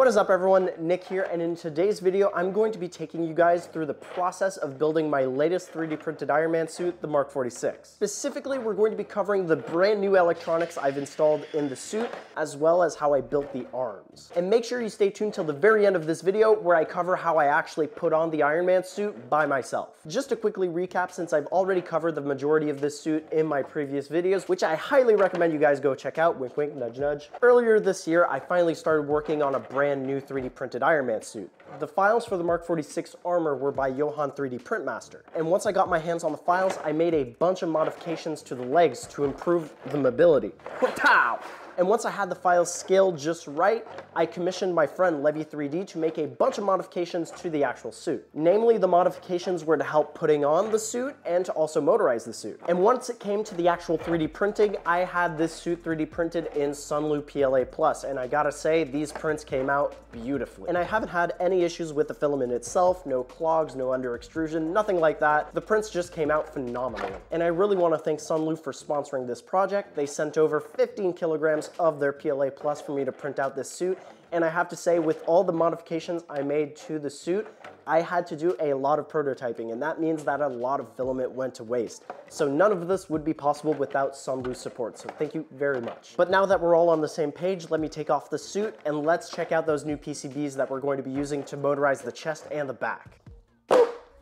What is up everyone, Nick here, and in today's video, I'm going to be taking you guys through the process of building my latest 3D printed Iron Man suit, the Mark 46. Specifically, we're going to be covering the brand new electronics I've installed in the suit, as well as how I built the arms. And make sure you stay tuned till the very end of this video, where I cover how I actually put on the Iron Man suit by myself. Just to quickly recap, since I've already covered the majority of this suit in my previous videos, which I highly recommend you guys go check out, wink wink, nudge nudge. Earlier this year, I finally started working on a brand brand new 3D printed Iron Man suit. The files for the Mark 46 armor were by Johan 3D Printmaster. And once I got my hands on the files, I made a bunch of modifications to the legs to improve the mobility. And once I had the files scaled just right, I commissioned my friend Levy 3D to make a bunch of modifications to the actual suit. Namely, the modifications were to help putting on the suit and to also motorize the suit. And once it came to the actual 3D printing, I had this suit 3D printed in Sunlu PLA Plus, and I gotta say, these prints came out beautifully. And I haven't had any issues with the filament itself, no clogs, no under extrusion, nothing like that. The prints just came out phenomenally. And I really wanna thank Sunlu for sponsoring this project. They sent over 15 kilograms of their PLA Plus for me to print out this suit. And I have to say, with all the modifications I made to the suit, I had to do a lot of prototyping, and that means that a lot of filament went to waste. So none of this would be possible without Sunlu's support, so thank you very much. But now that we're all on the same page, let me take off the suit, and let's check out those new PCBs that we're going to be using to motorize the chest and the back.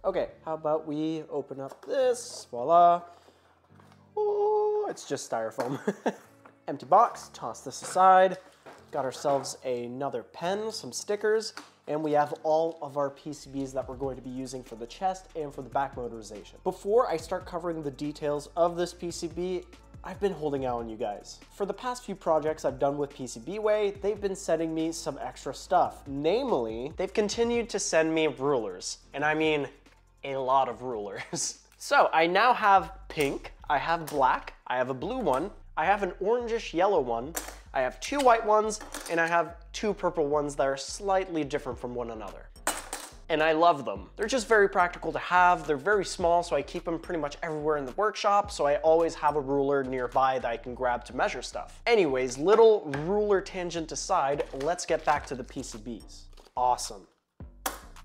Okay, how about we open up this, voila. Oh, it's just styrofoam. Empty box, toss this aside. Got ourselves another pen, some stickers, and we have all of our PCBs that we're going to be using for the chest and for the back motorization. Before I start covering the details of this PCB, I've been holding out on you guys. For the past few projects I've done with PCBWay, they've been sending me some extra stuff. Namely, they've continued to send me rulers. And I mean, a lot of rulers. so I now have pink, I have black, I have a blue one, I have an orangish yellow one, I have two white ones, and I have two purple ones that are slightly different from one another. And I love them. They're just very practical to have. They're very small, so I keep them pretty much everywhere in the workshop, so I always have a ruler nearby that I can grab to measure stuff. Anyways, little ruler tangent aside, let's get back to the PCBs. Awesome.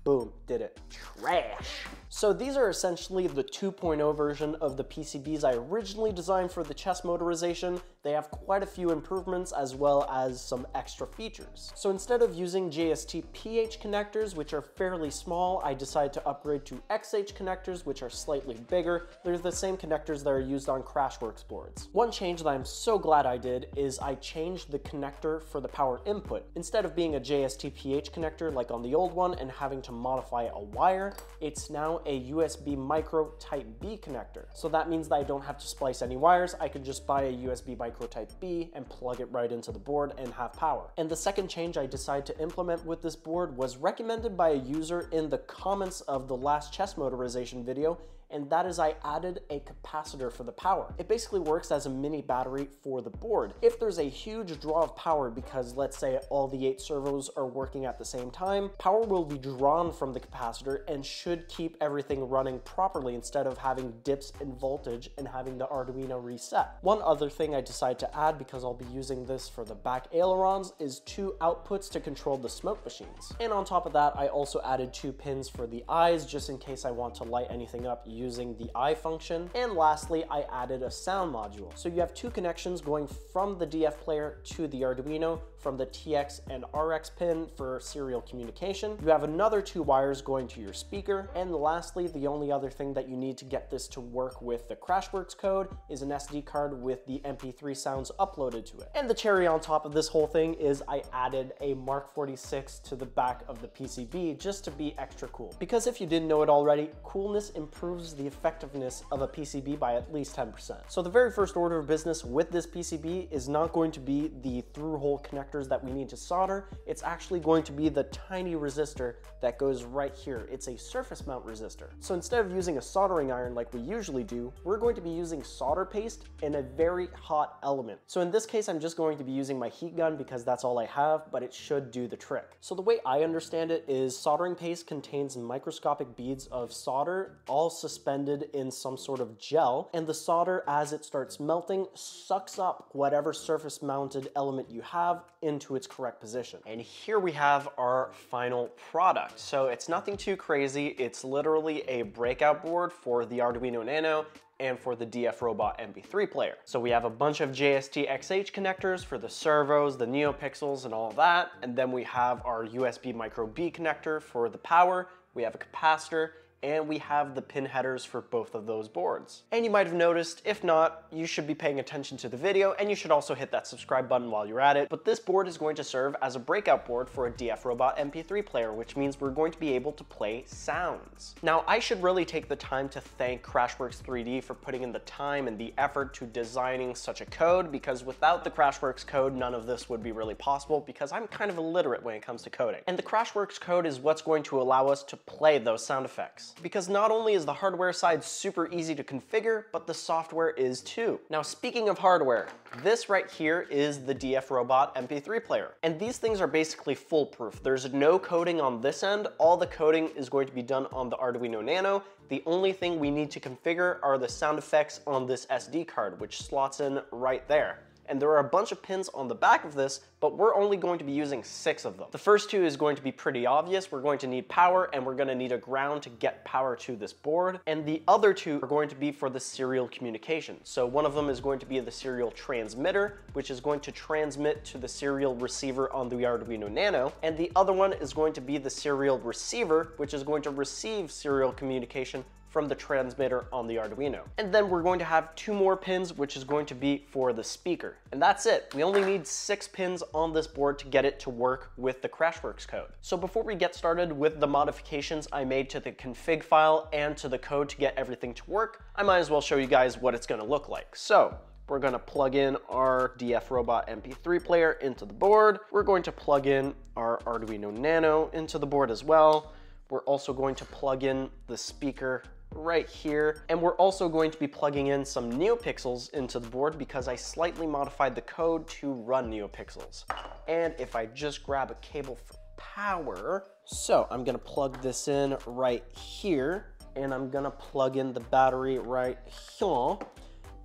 Boom, did it. Trash. So these are essentially the 2.0 version of the PCBs I originally designed for the chess motorization. They have quite a few improvements as well as some extra features. So instead of using JST PH connectors, which are fairly small, I decided to upgrade to XH connectors, which are slightly bigger. They're the same connectors that are used on Crashworks boards. One change that I'm so glad I did is I changed the connector for the power input. Instead of being a JST PH connector like on the old one and having to modify a wire, it's now a USB micro type B connector. So that means that I don't have to splice any wires. I could just buy a USB micro type B and plug it right into the board and have power. And the second change I decided to implement with this board was recommended by a user in the comments of the last chess motorization video and that is I added a capacitor for the power. It basically works as a mini battery for the board. If there's a huge draw of power because let's say all the eight servos are working at the same time, power will be drawn from the capacitor and should keep everything running properly instead of having dips in voltage and having the Arduino reset. One other thing I decided to add because I'll be using this for the back ailerons is two outputs to control the smoke machines. And on top of that, I also added two pins for the eyes just in case I want to light anything up using the eye function. And lastly, I added a sound module. So you have two connections going from the DF player to the Arduino from the TX and RX pin for serial communication. You have another two wires going to your speaker. And lastly, the only other thing that you need to get this to work with the Crashworks code is an SD card with the MP3 sounds uploaded to it. And the cherry on top of this whole thing is I added a Mark 46 to the back of the PCB just to be extra cool. Because if you didn't know it already, coolness improves the effectiveness of a PCB by at least 10%. So the very first order of business with this PCB is not going to be the through-hole connectors that we need to solder. It's actually going to be the tiny resistor that goes right here. It's a surface mount resistor. So instead of using a soldering iron like we usually do, we're going to be using solder paste and a very hot element. So in this case, I'm just going to be using my heat gun because that's all I have, but it should do the trick. So the way I understand it is soldering paste contains microscopic beads of solder all suspended suspended in some sort of gel, and the solder, as it starts melting, sucks up whatever surface mounted element you have into its correct position. And here we have our final product. So it's nothing too crazy. It's literally a breakout board for the Arduino Nano and for the DF Robot MP3 player. So we have a bunch of JST XH connectors for the servos, the NeoPixels, and all that. And then we have our USB micro B connector for the power. We have a capacitor and we have the pin headers for both of those boards. And you might have noticed, if not, you should be paying attention to the video and you should also hit that subscribe button while you're at it. But this board is going to serve as a breakout board for a DF Robot MP3 player, which means we're going to be able to play sounds. Now, I should really take the time to thank Crashworks 3D for putting in the time and the effort to designing such a code, because without the Crashworks code, none of this would be really possible because I'm kind of illiterate when it comes to coding. And the Crashworks code is what's going to allow us to play those sound effects because not only is the hardware side super easy to configure, but the software is too. Now speaking of hardware, this right here is the DF Robot MP3 player. And these things are basically foolproof. There's no coding on this end. All the coding is going to be done on the Arduino Nano. The only thing we need to configure are the sound effects on this SD card, which slots in right there and there are a bunch of pins on the back of this, but we're only going to be using six of them. The first two is going to be pretty obvious. We're going to need power and we're gonna need a ground to get power to this board. And the other two are going to be for the serial communication. So one of them is going to be the serial transmitter, which is going to transmit to the serial receiver on the Arduino Nano. And the other one is going to be the serial receiver, which is going to receive serial communication from the transmitter on the Arduino. And then we're going to have two more pins, which is going to be for the speaker. And that's it. We only need six pins on this board to get it to work with the Crashworks code. So before we get started with the modifications I made to the config file and to the code to get everything to work, I might as well show you guys what it's gonna look like. So we're gonna plug in our DF Robot MP3 player into the board. We're going to plug in our Arduino Nano into the board as well. We're also going to plug in the speaker right here. And we're also going to be plugging in some NeoPixels into the board because I slightly modified the code to run NeoPixels. And if I just grab a cable for power, so I'm gonna plug this in right here and I'm gonna plug in the battery right here.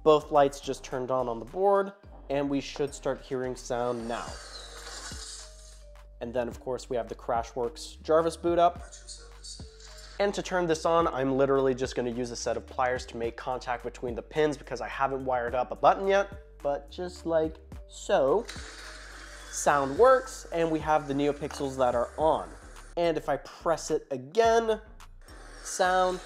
Both lights just turned on on the board and we should start hearing sound now. And then of course we have the Crashworks Jarvis boot up. And to turn this on, I'm literally just gonna use a set of pliers to make contact between the pins because I haven't wired up a button yet, but just like so, sound works and we have the NeoPixels that are on. And if I press it again, sound,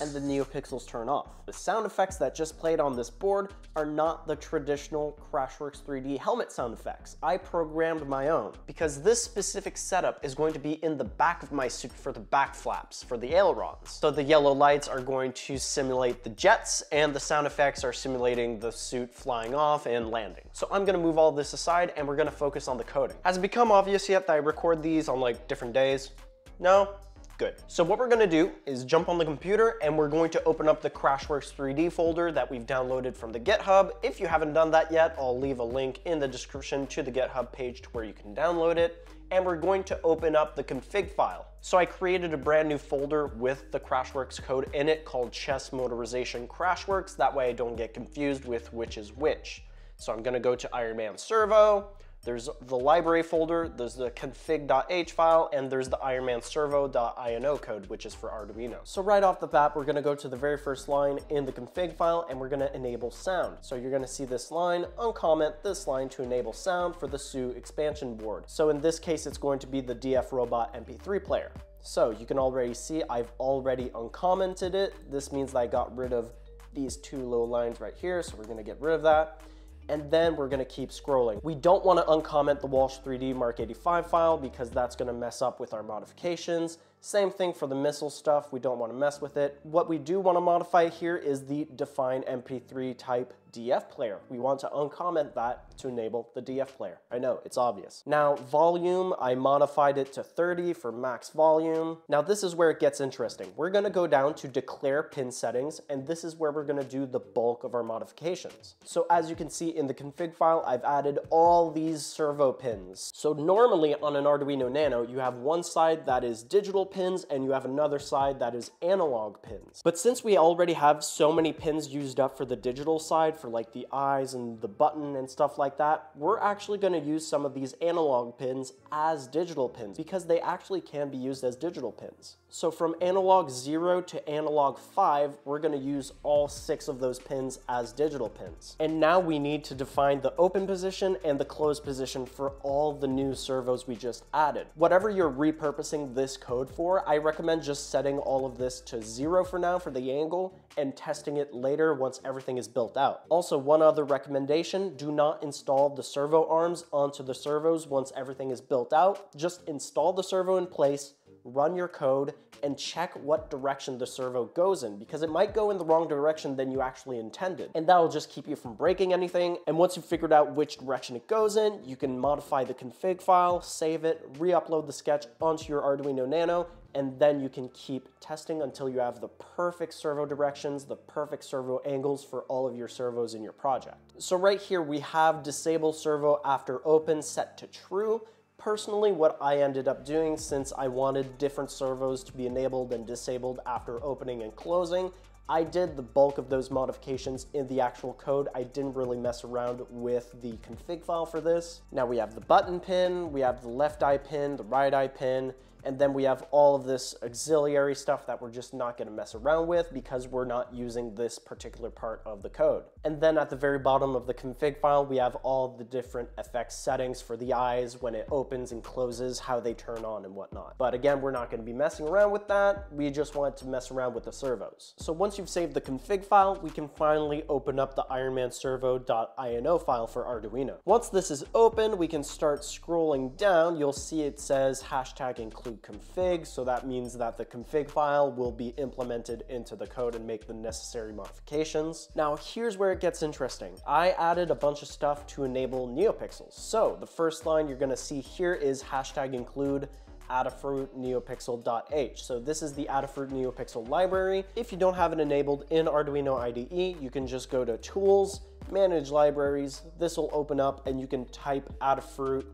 and the NeoPixels turn off. The sound effects that just played on this board are not the traditional Crashworks 3D helmet sound effects. I programmed my own because this specific setup is going to be in the back of my suit for the back flaps, for the ailerons. So the yellow lights are going to simulate the jets and the sound effects are simulating the suit flying off and landing. So I'm gonna move all this aside and we're gonna focus on the coding. Has it become obvious yet that I record these on like different days? No? Good. So what we're gonna do is jump on the computer and we're going to open up the Crashworks 3D folder that we've downloaded from the GitHub. If you haven't done that yet, I'll leave a link in the description to the GitHub page to where you can download it. And we're going to open up the config file. So I created a brand new folder with the Crashworks code in it called Chess Motorization Crashworks. That way I don't get confused with which is which. So I'm gonna go to Ironman Servo, there's the library folder, there's the config.h file, and there's the ironmanservo.ino code, which is for Arduino. So right off the bat, we're gonna go to the very first line in the config file, and we're gonna enable sound. So you're gonna see this line, uncomment this line to enable sound for the SU expansion board. So in this case, it's going to be the DF Robot MP3 player. So you can already see I've already uncommented it. This means that I got rid of these two little lines right here, so we're gonna get rid of that and then we're gonna keep scrolling. We don't wanna uncomment the Walsh 3D Mark 85 file because that's gonna mess up with our modifications. Same thing for the missile stuff, we don't wanna mess with it. What we do wanna modify here is the define MP3 type DF player. We want to uncomment that to enable the DF player. I know, it's obvious. Now, volume, I modified it to 30 for max volume. Now, this is where it gets interesting. We're gonna go down to declare pin settings, and this is where we're gonna do the bulk of our modifications. So as you can see in the config file, I've added all these servo pins. So normally on an Arduino Nano, you have one side that is digital pins and you have another side that is analog pins. But since we already have so many pins used up for the digital side, for like the eyes and the button and stuff like that, we're actually gonna use some of these analog pins as digital pins because they actually can be used as digital pins. So from analog 0 to analog 5, we're going to use all six of those pins as digital pins. And now we need to define the open position and the closed position for all the new servos we just added. Whatever you're repurposing this code for, I recommend just setting all of this to 0 for now for the angle and testing it later once everything is built out. Also, one other recommendation, do not install the servo arms onto the servos once everything is built out. Just install the servo in place, run your code, and check what direction the servo goes in because it might go in the wrong direction than you actually intended. And that'll just keep you from breaking anything. And once you've figured out which direction it goes in, you can modify the config file, save it, re-upload the sketch onto your Arduino Nano, and then you can keep testing until you have the perfect servo directions, the perfect servo angles for all of your servos in your project. So right here we have disable servo after open set to true, Personally, what I ended up doing since I wanted different servos to be enabled and disabled after opening and closing, I did the bulk of those modifications in the actual code. I didn't really mess around with the config file for this. Now we have the button pin, we have the left eye pin, the right eye pin, and then we have all of this auxiliary stuff that we're just not gonna mess around with because we're not using this particular part of the code. And then at the very bottom of the config file, we have all the different effects settings for the eyes when it opens and closes, how they turn on and whatnot. But again, we're not gonna be messing around with that. We just want to mess around with the servos. So once you've saved the config file, we can finally open up the ironmanservo.ino file for Arduino. Once this is open, we can start scrolling down. You'll see it says hashtag include config, so that means that the config file will be implemented into the code and make the necessary modifications. Now here's where it gets interesting. I added a bunch of stuff to enable NeoPixels. So the first line you're gonna see here is hashtag include Adafruit neopixel.h. So this is the Adafruit NeoPixel library. If you don't have it enabled in Arduino IDE, you can just go to Tools, Manage Libraries. This will open up and you can type Adafruit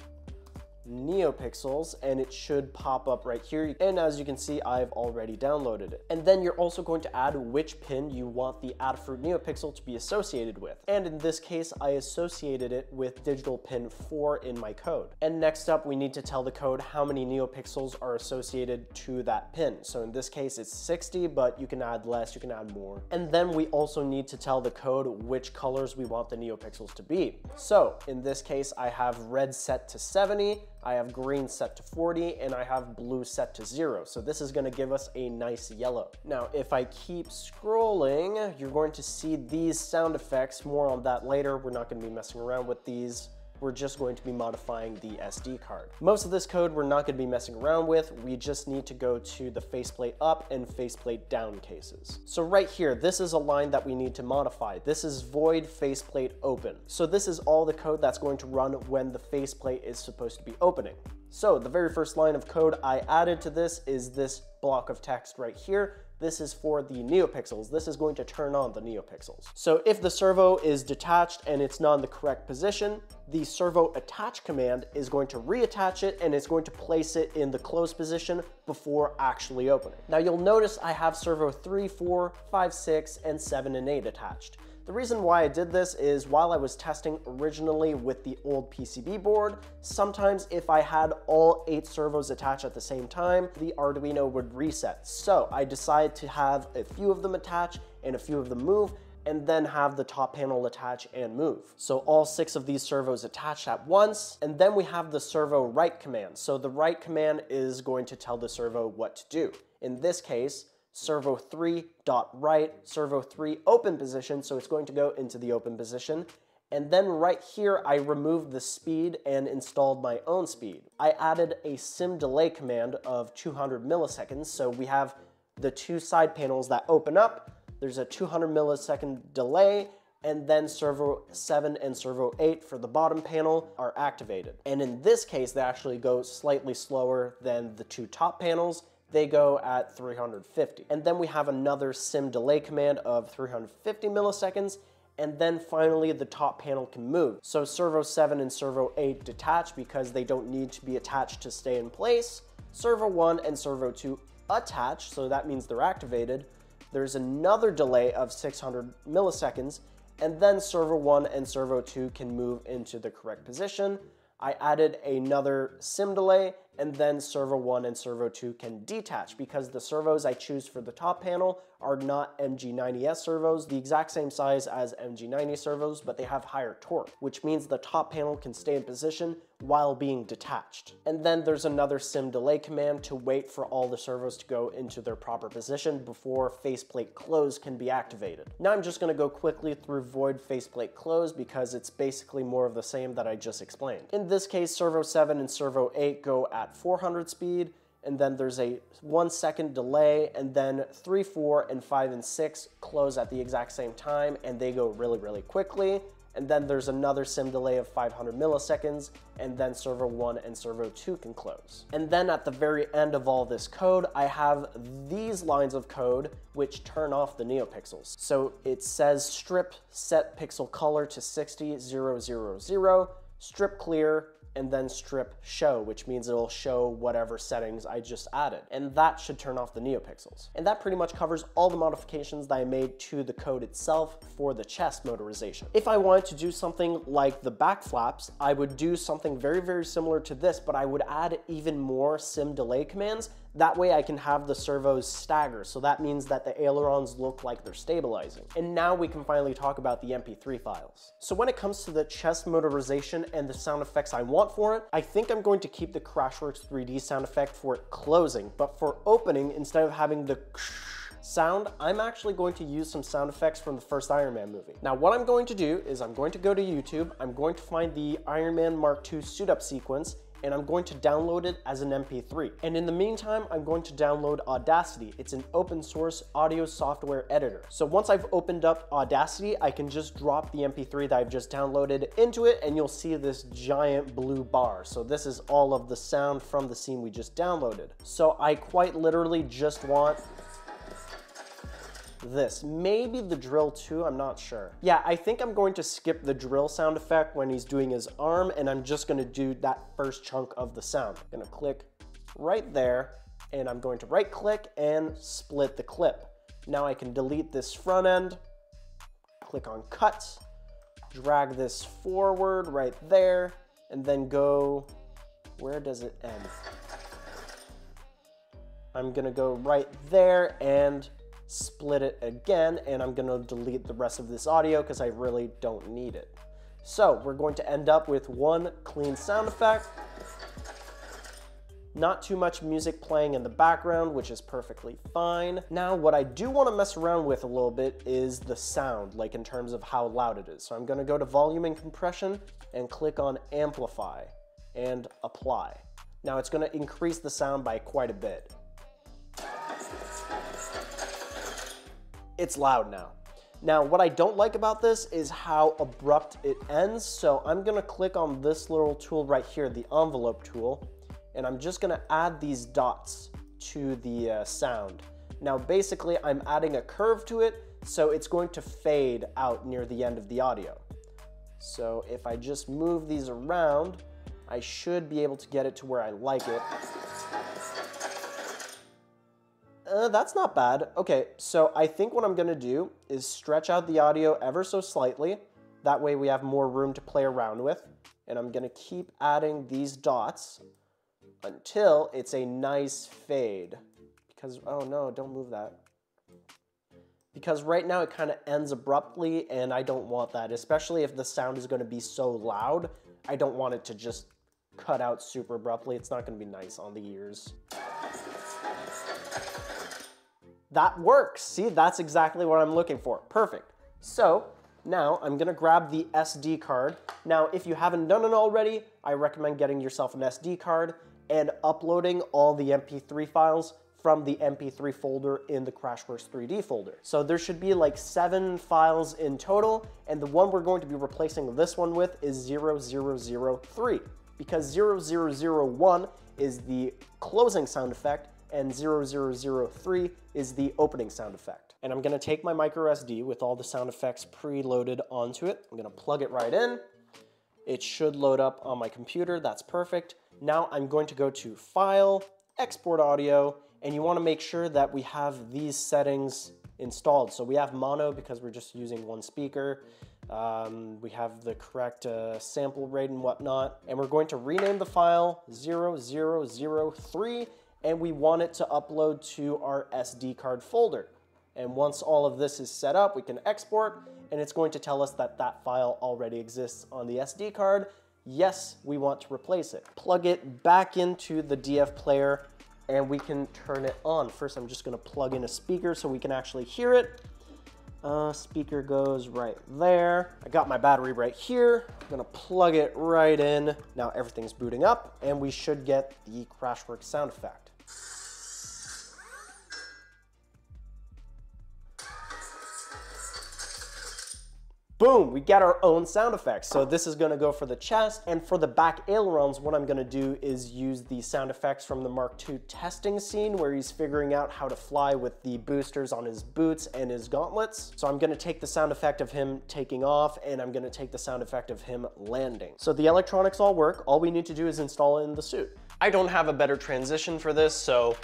NeoPixels and it should pop up right here. And as you can see, I've already downloaded it. And then you're also going to add which pin you want the Adafruit NeoPixel to be associated with. And in this case, I associated it with digital pin 4 in my code. And next up, we need to tell the code how many NeoPixels are associated to that pin. So in this case, it's 60, but you can add less, you can add more. And then we also need to tell the code which colors we want the NeoPixels to be. So in this case, I have red set to 70, I have green set to 40, and I have blue set to zero. So this is gonna give us a nice yellow. Now, if I keep scrolling, you're going to see these sound effects. More on that later. We're not gonna be messing around with these we're just going to be modifying the SD card. Most of this code we're not going to be messing around with. We just need to go to the faceplate up and faceplate down cases. So right here, this is a line that we need to modify. This is void faceplate open. So this is all the code that's going to run when the faceplate is supposed to be opening. So the very first line of code I added to this is this block of text right here. This is for the NeoPixels. This is going to turn on the NeoPixels. So if the servo is detached and it's not in the correct position, the servo attach command is going to reattach it and it's going to place it in the closed position before actually opening. Now you'll notice I have servo 3, 4, 5, 6, and 7 and 8 attached. The reason why I did this is while I was testing originally with the old PCB board, sometimes if I had all eight servos attached at the same time, the Arduino would reset. So I decided to have a few of them attach and a few of them move and then have the top panel attach and move. So all six of these servos attached at once, and then we have the servo write command. So the write command is going to tell the servo what to do. In this case, servo 3 dot write, servo 3 open position, so it's going to go into the open position. And then right here, I removed the speed and installed my own speed. I added a sim delay command of 200 milliseconds, so we have the two side panels that open up, there's a 200 millisecond delay, and then servo 7 and servo 8 for the bottom panel are activated. And in this case, they actually go slightly slower than the two top panels, they go at 350. And then we have another sim delay command of 350 milliseconds, and then finally the top panel can move. So servo 7 and servo 8 detach because they don't need to be attached to stay in place. servo 1 and servo 2 attach, so that means they're activated. There's another delay of 600 milliseconds, and then servo 1 and servo 2 can move into the correct position. I added another sim delay and then servo 1 and servo 2 can detach because the servos I choose for the top panel are not MG90S servos, the exact same size as MG90 servos, but they have higher torque, which means the top panel can stay in position while being detached. And then there's another sim delay command to wait for all the servos to go into their proper position before faceplate close can be activated. Now I'm just gonna go quickly through void faceplate close because it's basically more of the same that I just explained. In this case, servo 7 and servo 8 go at 400 speed, and then there's a one second delay, and then three, four, and five and six close at the exact same time, and they go really, really quickly and then there's another sim delay of 500 milliseconds, and then servo 1 and servo 2 can close. And then at the very end of all this code, I have these lines of code which turn off the neopixels. So it says strip set pixel color to 60, 0, 0, 0, strip clear, and then strip show, which means it'll show whatever settings I just added. And that should turn off the NeoPixels. And that pretty much covers all the modifications that I made to the code itself for the chest motorization. If I wanted to do something like the back flaps, I would do something very, very similar to this, but I would add even more sim delay commands that way I can have the servos stagger, so that means that the ailerons look like they're stabilizing. And now we can finally talk about the MP3 files. So when it comes to the chest motorization and the sound effects I want for it, I think I'm going to keep the Crashworks 3D sound effect for it closing, but for opening, instead of having the sound, I'm actually going to use some sound effects from the first Iron Man movie. Now what I'm going to do is I'm going to go to YouTube, I'm going to find the Iron Man Mark II suit up sequence, and I'm going to download it as an MP3. And in the meantime, I'm going to download Audacity. It's an open source audio software editor. So once I've opened up Audacity, I can just drop the MP3 that I've just downloaded into it and you'll see this giant blue bar. So this is all of the sound from the scene we just downloaded. So I quite literally just want this. Maybe the drill too, I'm not sure. Yeah, I think I'm going to skip the drill sound effect when he's doing his arm and I'm just gonna do that first chunk of the sound. I'm gonna click right there and I'm going to right click and split the clip. Now I can delete this front end, click on cut, drag this forward right there, and then go, where does it end? I'm gonna go right there and split it again, and I'm gonna delete the rest of this audio because I really don't need it. So we're going to end up with one clean sound effect, not too much music playing in the background, which is perfectly fine. Now, what I do wanna mess around with a little bit is the sound, like in terms of how loud it is. So I'm gonna go to volume and compression and click on amplify and apply. Now it's gonna increase the sound by quite a bit. It's loud now. Now, what I don't like about this is how abrupt it ends. So I'm gonna click on this little tool right here, the envelope tool, and I'm just gonna add these dots to the uh, sound. Now, basically, I'm adding a curve to it, so it's going to fade out near the end of the audio. So if I just move these around, I should be able to get it to where I like it uh, that's not bad. Okay, so I think what I'm gonna do is stretch out the audio ever so slightly. That way we have more room to play around with. And I'm gonna keep adding these dots until it's a nice fade. Because, oh no, don't move that. Because right now it kind of ends abruptly and I don't want that, especially if the sound is gonna be so loud. I don't want it to just cut out super abruptly. It's not gonna be nice on the ears. That works. See, that's exactly what I'm looking for. Perfect. So now I'm gonna grab the SD card. Now, if you haven't done it already, I recommend getting yourself an SD card and uploading all the MP3 files from the MP3 folder in the Crashworks 3D folder. So there should be like seven files in total, and the one we're going to be replacing this one with is 0003, because 0001 is the closing sound effect, and 0003 is the opening sound effect. And I'm gonna take my micro SD with all the sound effects preloaded onto it. I'm gonna plug it right in. It should load up on my computer, that's perfect. Now I'm going to go to File, export audio, and you wanna make sure that we have these settings installed. So we have mono because we're just using one speaker. Um, we have the correct uh, sample rate and whatnot. And we're going to rename the file 0003 and we want it to upload to our SD card folder. And once all of this is set up, we can export and it's going to tell us that that file already exists on the SD card. Yes, we want to replace it. Plug it back into the DF player and we can turn it on. First, I'm just gonna plug in a speaker so we can actually hear it. Uh, speaker goes right there. I got my battery right here. I'm gonna plug it right in. Now everything's booting up and we should get the Crashworks sound effect. Boom, we get our own sound effects. So this is gonna go for the chest, and for the back ailerons, what I'm gonna do is use the sound effects from the Mark II testing scene where he's figuring out how to fly with the boosters on his boots and his gauntlets. So I'm gonna take the sound effect of him taking off, and I'm gonna take the sound effect of him landing. So the electronics all work. All we need to do is install it in the suit. I don't have a better transition for this, so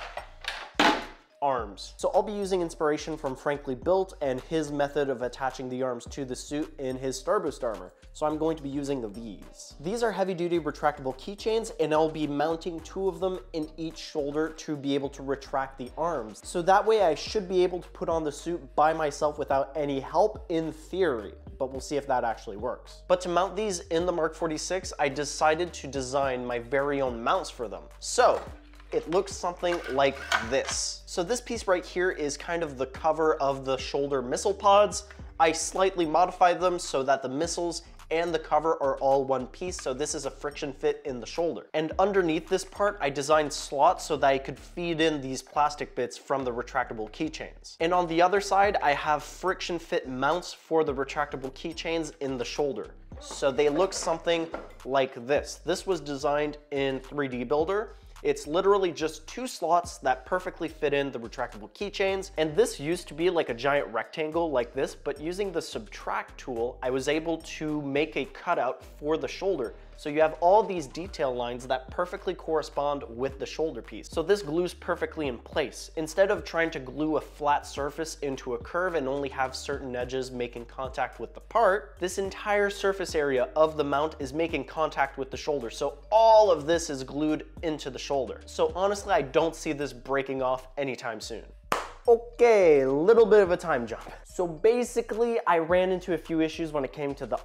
arms. So I'll be using inspiration from Frankly Built and his method of attaching the arms to the suit in his Starboost armor. So I'm going to be using these. These are heavy duty retractable keychains and I'll be mounting two of them in each shoulder to be able to retract the arms. So that way I should be able to put on the suit by myself without any help in theory but we'll see if that actually works. But to mount these in the Mark 46, I decided to design my very own mounts for them. So it looks something like this. So this piece right here is kind of the cover of the shoulder missile pods. I slightly modified them so that the missiles and the cover are all one piece, so this is a friction fit in the shoulder. And underneath this part, I designed slots so that I could feed in these plastic bits from the retractable keychains. And on the other side, I have friction fit mounts for the retractable keychains in the shoulder. So they look something like this. This was designed in 3D Builder, it's literally just two slots that perfectly fit in the retractable keychains. And this used to be like a giant rectangle like this, but using the subtract tool, I was able to make a cutout for the shoulder so you have all these detail lines that perfectly correspond with the shoulder piece. So this glues perfectly in place. Instead of trying to glue a flat surface into a curve and only have certain edges making contact with the part, this entire surface area of the mount is making contact with the shoulder. So all of this is glued into the shoulder. So honestly, I don't see this breaking off anytime soon. Okay, a little bit of a time jump. So basically, I ran into a few issues when it came to the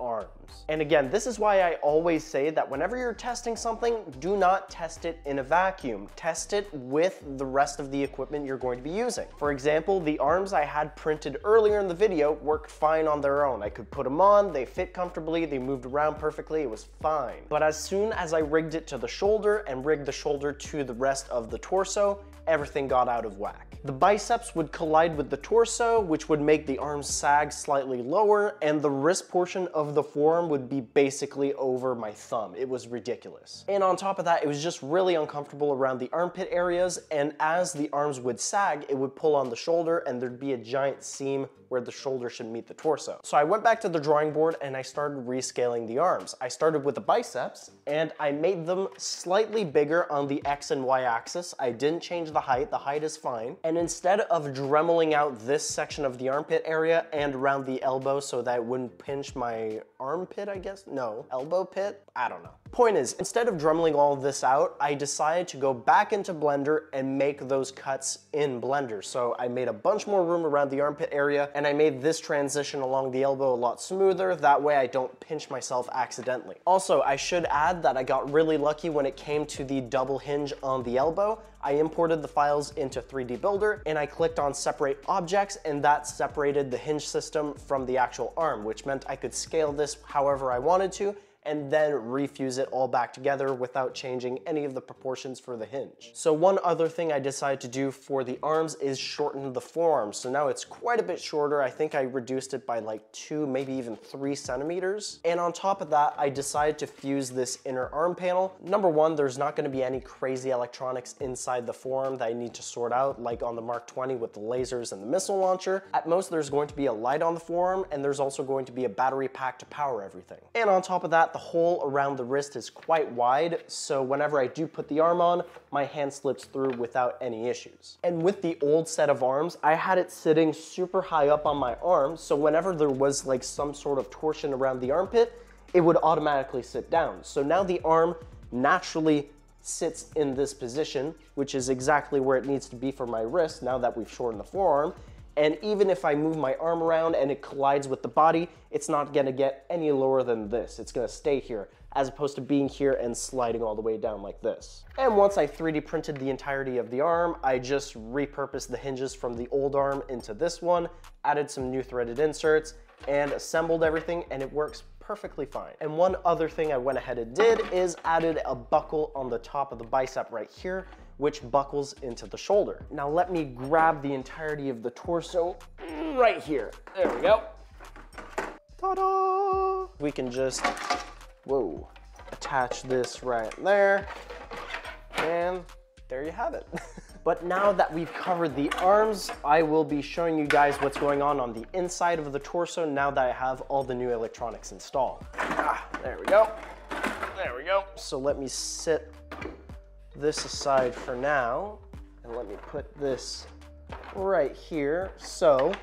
And again, this is why I always say that whenever you're testing something, do not test it in a vacuum. Test it with the rest of the equipment you're going to be using. For example, the arms I had printed earlier in the video worked fine on their own. I could put them on, they fit comfortably, they moved around perfectly, it was fine. But as soon as I rigged it to the shoulder and rigged the shoulder to the rest of the torso, everything got out of whack. The biceps would collide with the torso, which would make the arms sag slightly lower, and the wrist portion of the forearm would be basically over my thumb. It was ridiculous. And on top of that, it was just really uncomfortable around the armpit areas, and as the arms would sag, it would pull on the shoulder, and there'd be a giant seam where the shoulder should meet the torso. So I went back to the drawing board and I started rescaling the arms. I started with the biceps and I made them slightly bigger on the X and Y axis. I didn't change the height, the height is fine. And instead of dremeling out this section of the armpit area and around the elbow so that it wouldn't pinch my armpit, I guess? No, elbow pit? I don't know. Point is, instead of dremeling all this out, I decided to go back into Blender and make those cuts in Blender. So I made a bunch more room around the armpit area and I made this transition along the elbow a lot smoother. That way I don't pinch myself accidentally. Also, I should add that I got really lucky when it came to the double hinge on the elbow. I imported the files into 3D Builder and I clicked on separate objects and that separated the hinge system from the actual arm, which meant I could scale this however I wanted to and then refuse it all back together without changing any of the proportions for the hinge. So one other thing I decided to do for the arms is shorten the forearms. So now it's quite a bit shorter. I think I reduced it by like two, maybe even three centimeters. And on top of that, I decided to fuse this inner arm panel. Number one, there's not gonna be any crazy electronics inside the forearm that I need to sort out, like on the Mark 20 with the lasers and the missile launcher. At most, there's going to be a light on the forearm, and there's also going to be a battery pack to power everything. And on top of that the hole around the wrist is quite wide, so whenever I do put the arm on, my hand slips through without any issues. And with the old set of arms, I had it sitting super high up on my arm, so whenever there was like some sort of torsion around the armpit, it would automatically sit down. So now the arm naturally sits in this position, which is exactly where it needs to be for my wrist now that we've shortened the forearm. And even if I move my arm around and it collides with the body, it's not gonna get any lower than this. It's gonna stay here, as opposed to being here and sliding all the way down like this. And once I 3D printed the entirety of the arm, I just repurposed the hinges from the old arm into this one, added some new threaded inserts, and assembled everything, and it works perfectly fine. And one other thing I went ahead and did is added a buckle on the top of the bicep right here, which buckles into the shoulder. Now let me grab the entirety of the torso right here. There we go. Ta-da! We can just, whoa, attach this right there, and there you have it. But now that we've covered the arms, I will be showing you guys what's going on on the inside of the torso now that I have all the new electronics installed. Ah, there we go. There we go. So let me sit this aside for now, and let me put this right here. So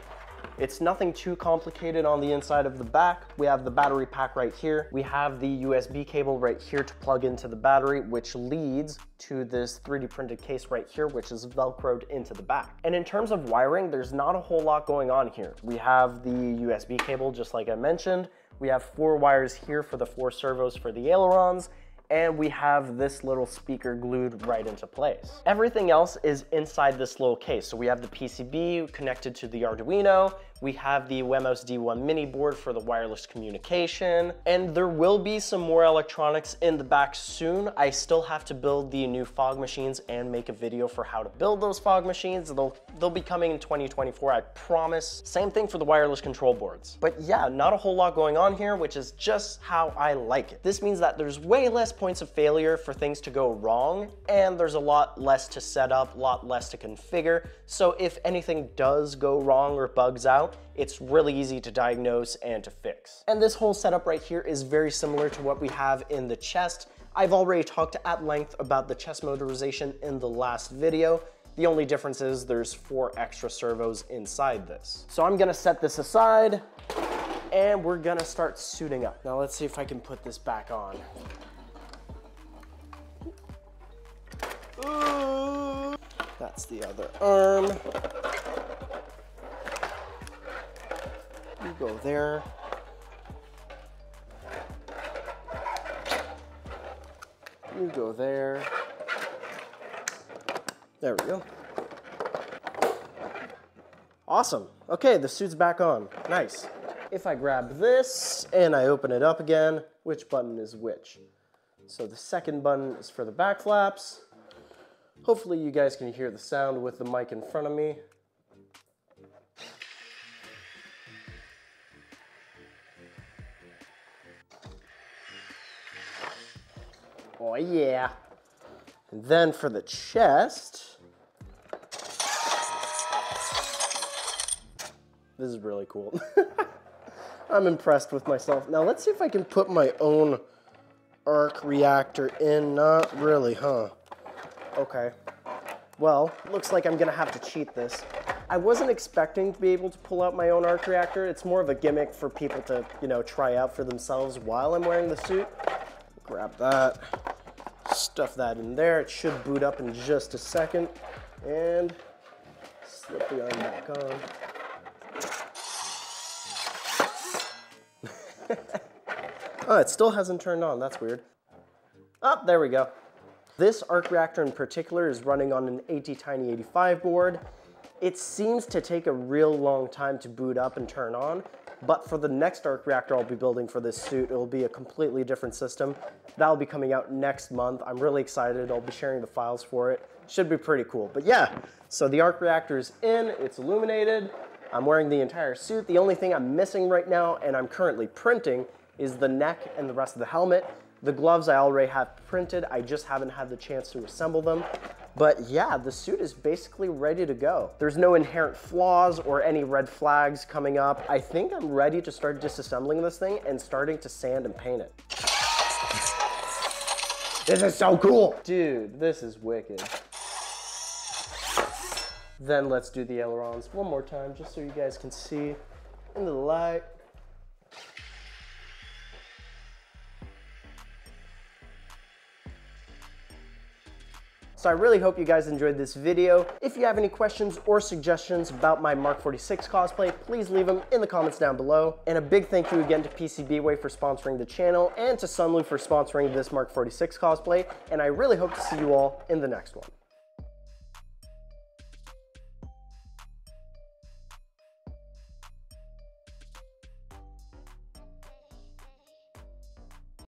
it's nothing too complicated on the inside of the back. We have the battery pack right here. We have the USB cable right here to plug into the battery, which leads to this 3D printed case right here, which is Velcroed into the back. And in terms of wiring, there's not a whole lot going on here. We have the USB cable, just like I mentioned. We have four wires here for the four servos for the ailerons, and we have this little speaker glued right into place. Everything else is inside this little case. So we have the PCB connected to the Arduino, we have the Wemos D1 mini board for the wireless communication, and there will be some more electronics in the back soon. I still have to build the new fog machines and make a video for how to build those fog machines. They'll, they'll be coming in 2024, I promise. Same thing for the wireless control boards. But yeah, not a whole lot going on here, which is just how I like it. This means that there's way less points of failure for things to go wrong, and there's a lot less to set up, a lot less to configure. So if anything does go wrong or bugs out, it's really easy to diagnose and to fix. And this whole setup right here is very similar to what we have in the chest. I've already talked at length about the chest motorization in the last video. The only difference is there's four extra servos inside this. So I'm gonna set this aside and we're gonna start suiting up. Now let's see if I can put this back on. That's the other arm. Go there. You go there. There we go. Awesome. Okay, the suit's back on. Nice. If I grab this and I open it up again, which button is which? So the second button is for the back flaps. Hopefully you guys can hear the sound with the mic in front of me. Oh yeah. And then for the chest, this is really cool. I'm impressed with myself. Now let's see if I can put my own arc reactor in. Not really, huh? Okay. Well, looks like I'm gonna have to cheat this. I wasn't expecting to be able to pull out my own arc reactor. It's more of a gimmick for people to, you know, try out for themselves while I'm wearing the suit. Grab that, stuff that in there. It should boot up in just a second. And slip the arm back on. oh, it still hasn't turned on. That's weird. Oh, there we go. This arc reactor in particular is running on an ATtiny85 board. It seems to take a real long time to boot up and turn on, but for the next arc reactor I'll be building for this suit, it'll be a completely different system. That'll be coming out next month. I'm really excited. I'll be sharing the files for it. Should be pretty cool. But yeah, so the arc reactor is in, it's illuminated. I'm wearing the entire suit. The only thing I'm missing right now, and I'm currently printing, is the neck and the rest of the helmet. The gloves I already have printed. I just haven't had the chance to assemble them. But yeah, the suit is basically ready to go. There's no inherent flaws or any red flags coming up. I think I'm ready to start disassembling this thing and starting to sand and paint it. This is so cool. Dude, this is wicked. Then let's do the ailerons one more time just so you guys can see in the light. So I really hope you guys enjoyed this video. If you have any questions or suggestions about my Mark 46 cosplay, please leave them in the comments down below. And a big thank you again to PCBWay for sponsoring the channel and to Sunlu for sponsoring this Mark 46 cosplay. And I really hope to see you all in the next one.